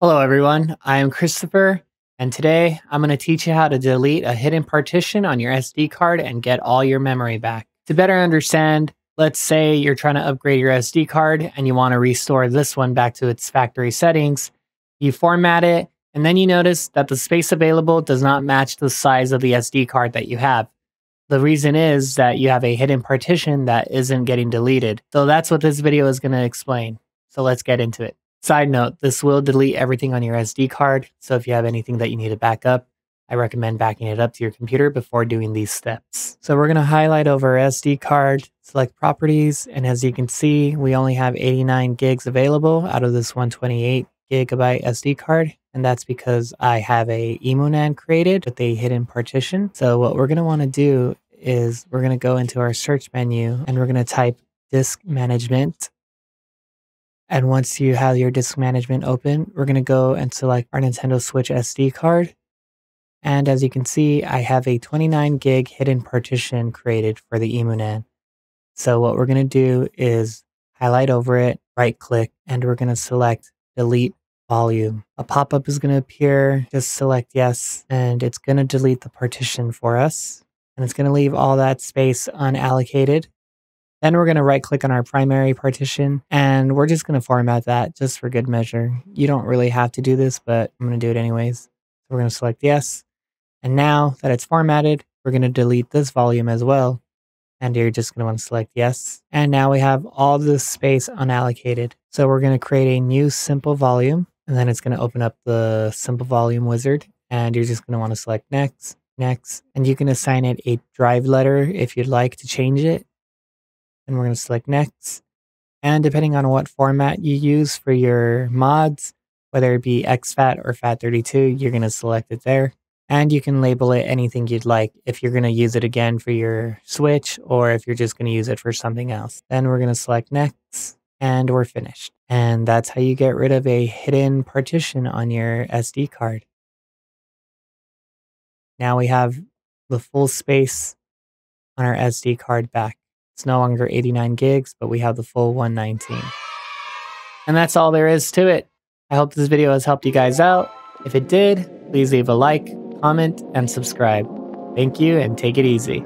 Hello everyone, I am Kristofer, and today I'm going to teach you how to delete a hidden partition on your SD card and get all your memory back. To better understand, let's say you're trying to upgrade your SD card and you want to restore this one back to its factory settings. You format it, and then you notice that the space available does not match the size of the SD card that you have. The reason is that you have a hidden partition that isn't getting deleted. So that's what this video is going to explain. So let's get into it. Side note, this will delete everything on your SD card, so if you have anything that you need to back up, I recommend backing it up to your computer before doing these steps. So we're going to highlight over SD card, select properties, and as you can see, we only have 89 gigs available out of this 128 gigabyte SD card, and that's because I have a EmuNAND created with a hidden partition. So what we're going to want to do is we're going to go into our search menu and we're going to type disk management and once you have your disk management open, we're going to go and select our Nintendo Switch SD card. And as you can see, I have a 29 gig hidden partition created for the EmuNAND. So what we're going to do is highlight over it, right click, and we're going to select delete volume. A pop-up is going to appear, just select yes, and it's going to delete the partition for us. And it's going to leave all that space unallocated. Then we're going to right click on our primary partition and we're just going to format that just for good measure. You don't really have to do this, but I'm going to do it anyways. So we're going to select yes. And now that it's formatted, we're going to delete this volume as well. And you're just going to want to select yes. And now we have all this space unallocated. So we're going to create a new simple volume and then it's going to open up the simple volume wizard. And you're just going to want to select next, next, and you can assign it a drive letter if you'd like to change it and we're going to select next. And depending on what format you use for your mods, whether it be exFAT or FAT32, you're going to select it there. And you can label it anything you'd like if you're going to use it again for your Switch or if you're just going to use it for something else. Then we're going to select next and we're finished. And that's how you get rid of a hidden partition on your SD card. Now we have the full space on our SD card back. It's no longer 89 gigs, but we have the full 119. And that's all there is to it. I hope this video has helped you guys out. If it did, please leave a like, comment, and subscribe. Thank you and take it easy.